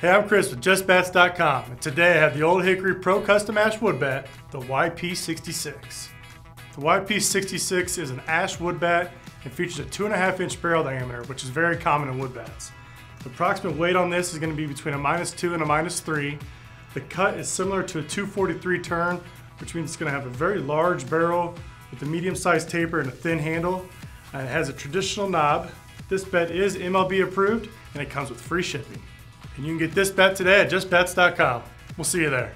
Hey, I'm Chris with JustBats.com, and today I have the Old Hickory Pro Custom Ash Wood Bat, the YP66. The YP66 is an ash wood bat and features a two and a half inch barrel diameter, which is very common in wood bats. The approximate weight on this is going to be between a minus two and a minus three. The cut is similar to a 243 turn, which means it's going to have a very large barrel with a medium sized taper and a thin handle. And it has a traditional knob. This bat is MLB approved and it comes with free shipping. And you can get this bet today at justbats.com. We'll see you there.